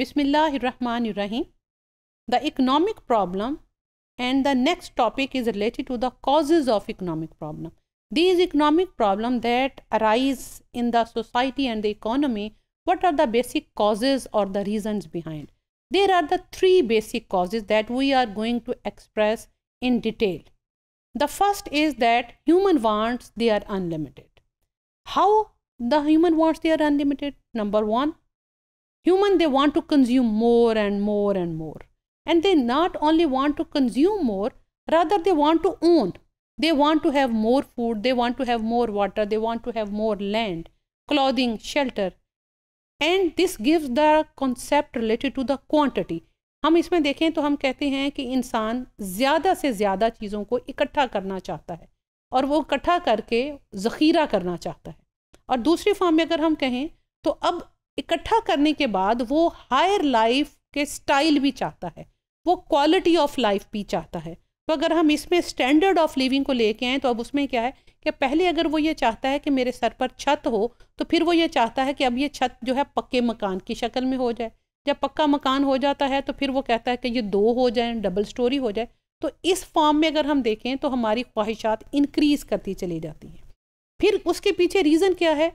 Bismillahirrahmanirrahim. The economic problem and the next topic is related to the causes of economic problem. These economic problems that arise in the society and the economy, what are the basic causes or the reasons behind? There are the three basic causes that we are going to express in detail. The first is that human wants, they are unlimited. How the human wants, they are unlimited? Number one, human, they want to consume more and more and more. And they not only want to consume more, rather they want to own. They want to have more food, they want to have more water, they want to have more land, clothing, shelter. And this gives the concept related to the quantity हम इसमें देखें तो हम कहते हैं कि इंसान ज़्यादा से ज़्यादा चीज़ों को इकट्ठा करना चाहता है और वो इकट्ठा करके ज़ख़ीरा करना चाहता है और दूसरी फॉर्म में अगर हम कहें तो अब इकट्ठा करने के बाद वो हायर लाइफ के स्टाइल भी चाहता है। वो क्वालिटी ऑफ़ लाइफ भी चाहता है। तो अगर हम इसमें स्टैंडर्ड ऑफ़ लिविंग को लेके आए तो अब उसमें क्या है कि पहले अगर वो ये चाहता है कि मेरे सर पर छत हो तो फिर वो ये चाहता है कि अब ये छत जो है पक्के मकान की शक्ल में हो जाए। जब पक्का मकान हो जाता है तो फिर वो कहता है कि ये दो हो जाए डबल स्टोरी हो जाए। तो इस फॉर्म में अगर हम देखें तो हमारी ख्वाहिशात इंक्रीज करती चली जाती हैं। फिर उसके पीछे रीज़न क्या है?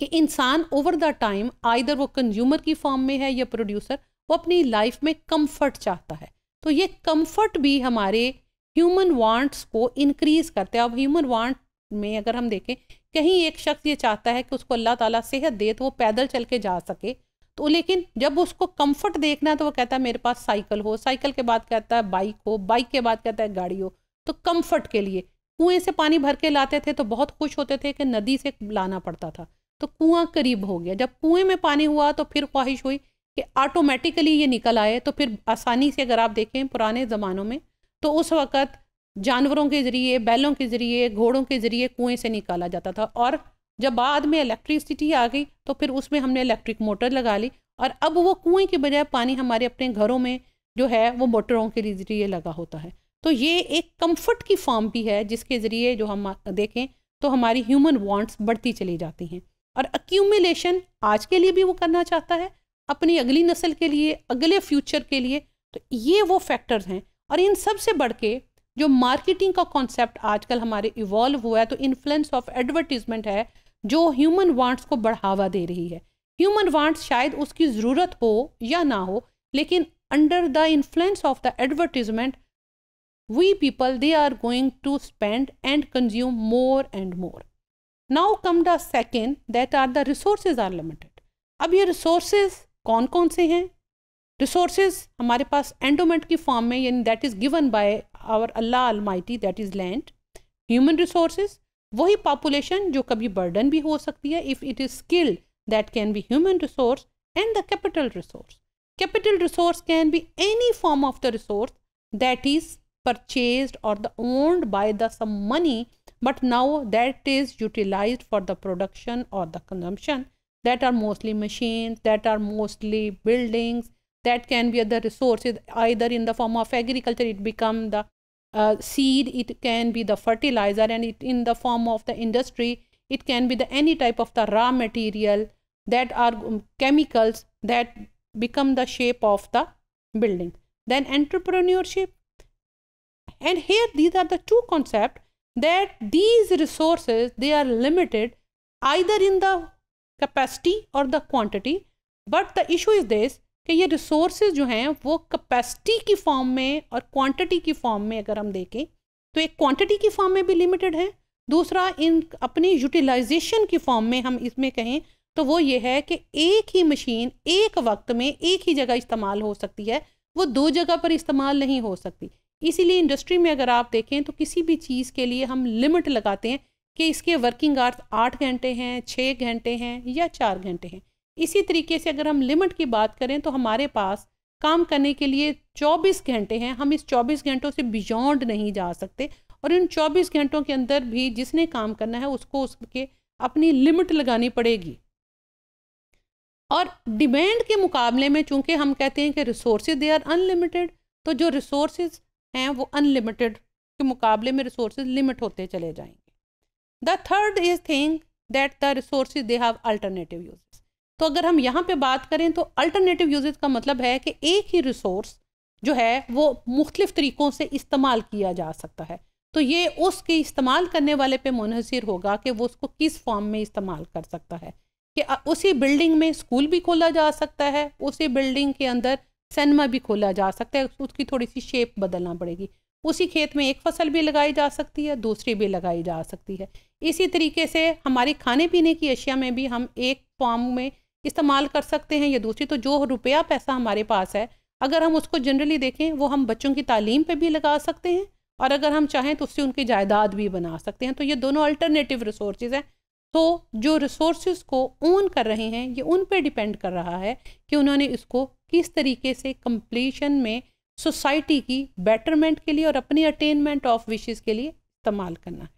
कि इंसान ओवर द टाइम आइधर वो कंज्यूमर की फॉर्म में है या प्रोड्यूसर वो अपनी लाइफ में कंफर्ट चाहता है। तो ये कंफर्ट भी हमारे ह्यूमन वांट्स को इंक्रीज करते हैं। अब ह्यूमन वांट में अगर हम देखें, कहीं एक शख्स ये चाहता है कि उसको अल्लाह ताला सेहत दे तो वो पैदल चल के जा सके। तो लेकिन जब उसको कंफर्ट देखना है तो वो कहता है, मेरे पास साइकिल हो। साइकिल के बाद कहता है बाइक हो। बाइक के बाद कहता है, गाड़ी हो। तो कंफर्ट के लिए कुएँ से पानी भर के लाते थे तो बहुत खुश होते थे कि नदी से लाना पड़ता था। तो कुआँ करीब हो गया। जब कुएँ में पानी हुआ तो फिर ख्वाहिश हुई कि ऑटोमेटिकली ये निकल आए। तो फिर आसानी से अगर आप देखें पुराने ज़मानों में तो उस वक़्त जानवरों के ज़रिए, बैलों के ज़रिए, घोड़ों के ज़रिए कुएँ से निकाला जाता था। और जब बाद में इलेक्ट्रिसिटी आ गई तो फिर उसमें हमने इलेक्ट्रिक मोटर लगा ली। और अब वो कुएँ के बजाय पानी हमारे अपने घरों में जो है, वो मोटरों के ज़रिए लगा होता है। तो ये एक कंफर्ट की फॉर्म भी है, जिसके ज़रिए जो हम देखें तो हमारी ह्यूमन वांट्स बढ़ती चली जाती हैं। और अक्यूमिलेशन आज के लिए भी वो करना चाहता है, अपनी अगली नस्ल के लिए, अगले फ्यूचर के लिए। तो ये वो फैक्टर्स हैं और इन सबसे बढ़ के जो मार्केटिंग का कॉन्सेप्ट आजकल हमारे इवॉल्व हुआ है तो इन्फ्लुएंस ऑफ़ एडवर्टीजमेंट है, जो ह्यूमन वांट्स को बढ़ावा दे रही है। ह्यूमन वांट्स शायद उसकी ज़रूरत हो या ना हो, लेकिन under the influence of the advertisement we people they are going to spend and consume more and more now come the second that are the resources are limited अब ये रिसोर्सेज कौन कौन से हैं? रिसोर्सेज हमारे पास एंडोमेंट की form में, यानी that is given by our Allah almighty that is land human resources वही पॉपुलेशन जो कभी बर्डन भी हो सकती है if it is skill that can be human resource and the capital resource capital resource can be any form of the resource that is purchased or the owned by the some money but now that is utilized for the production or the consumption. That are mostly machines that are mostly buildings that can be other resources either in the form of agriculture it become the uh, seed it can be the fertilizer and it in the form of the industry it can be the any type of the raw material that are um, chemicals that become the shape of the building. Then entrepreneurship. And here these are the two concepts that these resources, they are limited either in the capacity or the quantity. But the issue is this, कि ये resources जो हैं, वो capacity की form में और quantity की form में अगर हम देखें तो एक क्वांटिटी की फॉर्म में भी लिमिटेड है। दूसरा, इन अपनी यूटिलाइजेशन की फॉर्म में हम इसमें कहें तो वो ये है कि एक ही मशीन एक वक्त में एक ही जगह इस्तेमाल हो सकती है। वो दो जगह पर इस्तेमाल नहीं हो सकती। इसीलिए इंडस्ट्री में अगर आप देखें तो किसी भी चीज़ के लिए हम लिमिट लगाते हैं कि इसके वर्किंग आवर्स आठ घंटे हैं छः घंटे हैं या चार घंटे हैं। इसी तरीके से अगर हम लिमिट की बात करें तो हमारे पास काम करने के लिए 24 घंटे हैं। हम इस 24 घंटों से बियॉन्ड नहीं जा सकते और इन 24 घंटों के अंदर भी जिसने काम करना है उसको उसके अपनी लिमिट लगानी पड़ेगी। और डिमांड के मुकाबले में चूँकि हम कहते हैं कि रिसोर्सेज दे आर अनलिमिटेड तो जो रिसोर्सेज हैं, वो अनलिमिटेड के मुकाबले में रिसोर्स लिमिट होते चले जाएँगे। The third is thing that the resource they have alternative use तो अगर हम यहाँ पे बात करें तो अल्टरनेटिव यूजेज का मतलब है कि एक ही रिसोर्स जो है, वो मुख्तलिफ़ तरीक़ों से इस्तेमाल किया जा सकता है। तो ये उसके इस्तेमाल करने वाले पे मुनहसर होगा कि वो उसको किस फॉर्म में इस्तेमाल कर सकता है। कि उसी बिल्डिंग में स्कूल भी खोला जा सकता है, उसी बिल्डिंग के अंदर सिनेमा भी खोला जा सकता है, उसकी थोड़ी सी शेप बदलना पड़ेगी। उसी खेत में एक फ़सल भी लगाई जा सकती है, दूसरी भी लगाई जा सकती है। इसी तरीके से हमारी खाने पीने की अशिया में भी हम एक फॉर्म में इस्तेमाल कर सकते हैं या दूसरी तो जो रुपया पैसा हमारे पास है, अगर हम उसको जनरली देखें, वो हम बच्चों की तालीम पे भी लगा सकते हैं और अगर हम चाहें तो उससे उनकी जायदाद भी बना सकते हैं। तो ये दोनों अल्टरनेटिव रिसोर्स हैं। तो जो रिसोर्स को ओन कर रहे हैं, ये उन पर डिपेंड कर रहा है कि उन्होंने इसको किस तरीके से कंप्लीशन में सोसाइटी की बेटरमेंट के लिए और अपनी अटेनमेंट ऑफ़ विशेज़ के लिए इस्तेमाल करना है।